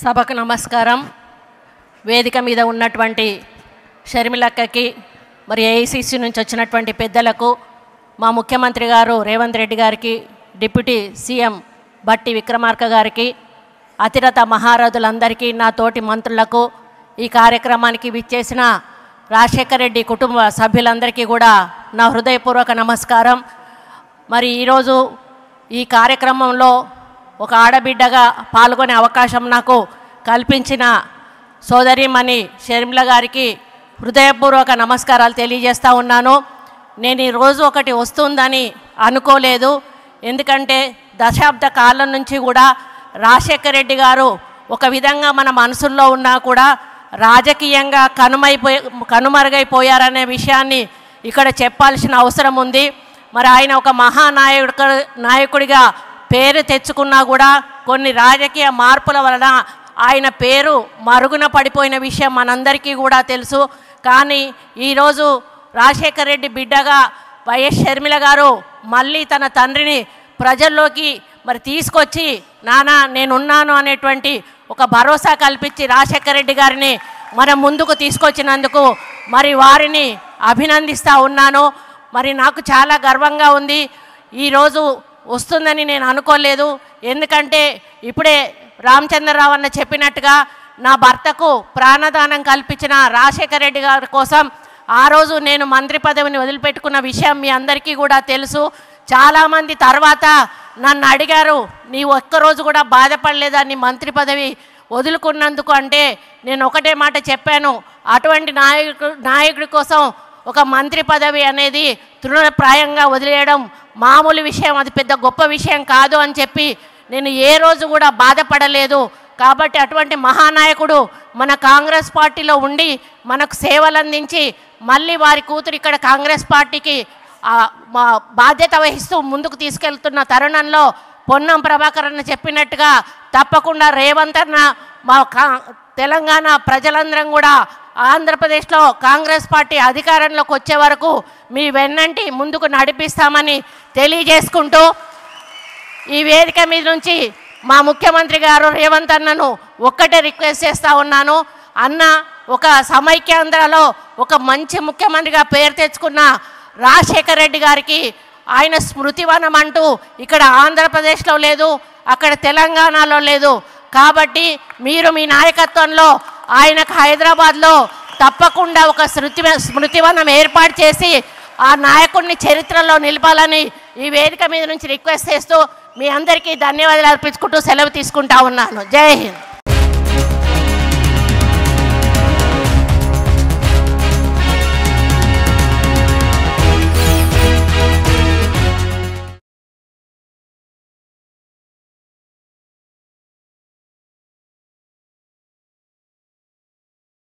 సభకు నమస్కారం. వేదిక మీద ఉన్నటువంటి షర్మిలక్కకి మరి ఏఐసిసి నుంచి వచ్చినటువంటి పెద్దలకు మా ముఖ్యమంత్రి గారు రేవంత్ రెడ్డి గారికి డిప్యూటీ సీఎం బట్టి విక్రమార్క గారికి అతిరథ మహారథులందరికీ నా తోటి మంత్రులకు ఈ కార్యక్రమానికి విచ్చేసిన రాజశేఖర రెడ్డి కుటుంబ సభ్యులందరికీ కూడా నా హృదయపూర్వక నమస్కారం. మరి ఈరోజు ఈ కార్యక్రమంలో ఒక ఆడబిడ్డగా పాల్గొనే అవకాశం నాకు కల్పించిన సోదరిమణి షర్మిల గారికి హృదయపూర్వక నమస్కారాలు తెలియజేస్తూ ఉన్నాను. నేను ఈ రోజు ఒకటి వస్తుందని అనుకోలేదు. ఎందుకంటే దశాబ్ద కాలం నుంచి కూడా రాజశేఖర రెడ్డి గారు ఒక విధంగా మన మనసుల్లో ఉన్నా కూడా రాజకీయంగా కనుమైపోయి కనుమరుగైపోయారనే విషయాన్ని ఇక్కడ చెప్పాల్సిన అవసరం ఉంది. మరి ఆయన ఒక మహానాయకుడు నాయకుడిగా పేరు తెచ్చుకున్నా కూడా కొన్ని రాజకీయ మార్పుల వలన ఆయన పేరు మరుగున పడిపోయిన విషయం మనందరికీ కూడా తెలుసు. కానీ ఈరోజు రాజశేఖర రెడ్డి బిడ్డగా వైఎస్ షర్మిల గారు మళ్ళీ తన తండ్రిని ప్రజల్లోకి మరి తీసుకొచ్చి నానా నేనున్నాను అనేటువంటి ఒక భరోసా కల్పించి రాజశేఖర రెడ్డి గారిని మన ముందుకు తీసుకొచ్చినందుకు మరి వారిని అభినందిస్తూ ఉన్నాను. మరి నాకు చాలా గర్వంగా ఉంది. ఈరోజు వస్తుందని నేను అనుకోలేదు. ఎందుకంటే ఇప్పుడే రామచంద్రరావు అన్న చెప్పినట్టుగా నా భర్తకు ప్రాణదానం కల్పించిన రాజశేఖర రెడ్డి గారి కోసం ఆ రోజు నేను మంత్రి పదవిని వదిలిపెట్టుకున్న విషయం మీ అందరికీ కూడా తెలుసు. చాలామంది తర్వాత నన్ను అడిగారు నీ ఒక్కరోజు కూడా బాధపడలేదా నీ మంత్రి పదవి వదులుకున్నందుకు? అంటే నేను ఒకటే మాట చెప్పాను అటువంటి నాయకుడు నాయకుడి కోసం ఒక మంత్రి పదవి అనేది తృణప్రాయంగా వదిలేయడం మామూలు విషయం అది పెద్ద గొప్ప విషయం కాదు అని చెప్పి నేను ఏ రోజు కూడా బాధపడలేదు. కాబట్టి అటువంటి మహానాయకుడు మన కాంగ్రెస్ పార్టీలో ఉండి మనకు సేవలు అందించి మళ్ళీ వారి కూతురు ఇక్కడ కాంగ్రెస్ పార్టీకి మా బాధ్యత వహిస్తూ ముందుకు తీసుకెళ్తున్న తరుణంలో పొన్నం ప్రభాకర్ అన్న చెప్పినట్టుగా తప్పకుండా రేవంత్ అన్న మా కా తెలంగాణ ప్రజలందరం కూడా ఆంధ్రప్రదేశ్లో కాంగ్రెస్ పార్టీ అధికారంలోకి వచ్చే వరకు మీ వెన్నంటి ముందుకు నడిపిస్తామని తెలియజేసుకుంటూ ఈ వేదిక మీద నుంచి మా ముఖ్యమంత్రి గారు రేవంత్ అన్నను ఒక్కటే రిక్వెస్ట్ చేస్తూ ఉన్నాను. అన్న ఒక సమైక్యాంధ్రలో ఒక మంచి ముఖ్యమంత్రిగా పేరు తెచ్చుకున్న రాజశేఖర రెడ్డి గారికి ఆయన స్మృతివనం అంటూ ఇక్కడ ఆంధ్రప్రదేశ్లో లేదు అక్కడ తెలంగాణలో లేదు. కాబట్టి మీరు మీ నాయకత్వంలో ఆయనకు హైదరాబాద్లో తప్పకుండా ఒక స్మృతి స్మృతివనం ఏర్పాటు చేసి ఆ నాయకుడిని చరిత్రలో నిలపాలని ఈ వేదిక మీద నుంచి రిక్వెస్ట్ చేస్తూ మీ అందరికీ ధన్యవాదాలు అర్పించుకుంటూ సెలవు తీసుకుంటా ఉన్నాను. జై హింద్.